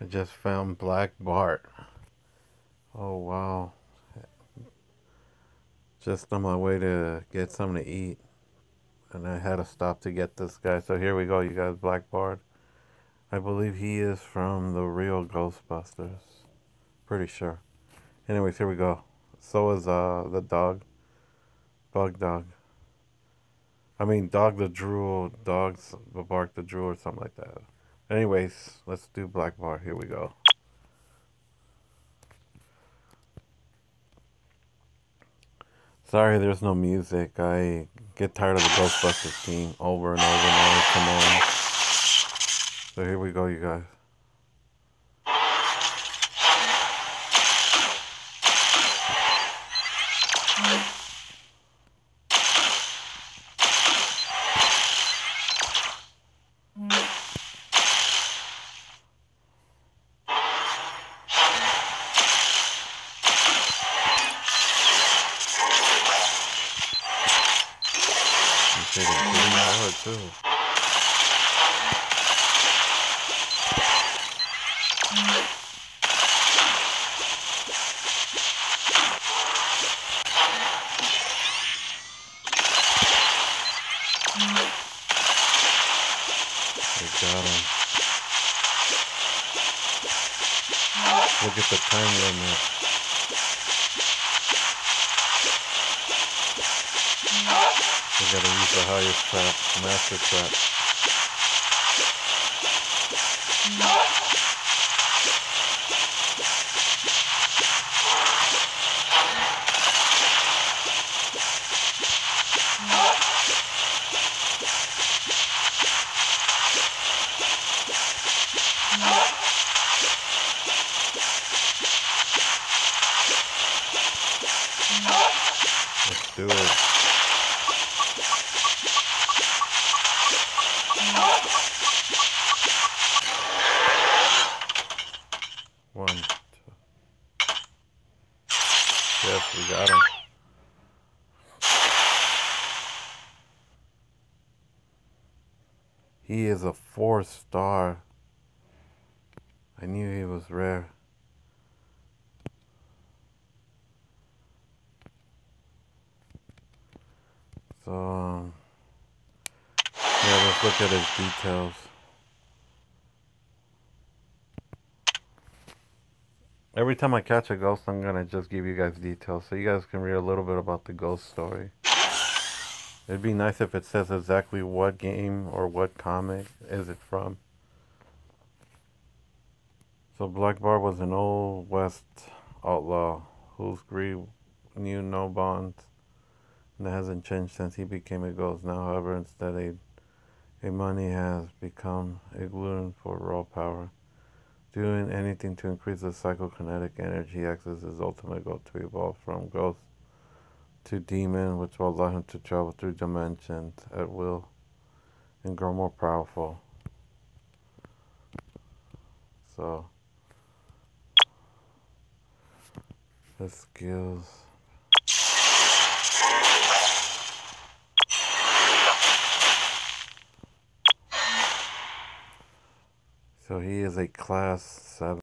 I just found Black Bart. Oh wow. Just on my way to get something to eat. And I had to stop to get this guy. So here we go, you guys. Black Bart. I believe he is from the real Ghostbusters. Pretty sure. Anyways, here we go. So is uh the dog. Bug dog. I mean dog the drool, dogs the bark the drool or something like that. Anyways, let's do Black Bart. Here we go. Sorry, there's no music. I get tired of the Ghostbusters theme over and over and over. Come on. So here we go, you guys. Hitting pretty hard too. They got him. Look at the time limit. We gotta use the highest trap, master trap. Let's do it. Yes, we got him. He is a four star. I knew he was rare. So, um, yeah, let's look at his details. Every time I catch a ghost, I'm gonna just give you guys details so you guys can read a little bit about the ghost story. It'd be nice if it says exactly what game or what comic is it from. So Black Bart was an old west outlaw whose greed knew no bonds. And hasn't changed since he became a ghost. Now, however, instead a, a money has become a glue for raw power. Doing anything to increase the psychokinetic energy access his ultimate goal to evolve from ghost to demon, which will allow him to travel through dimensions at will and grow more powerful. So, his skills. So he is a class 7.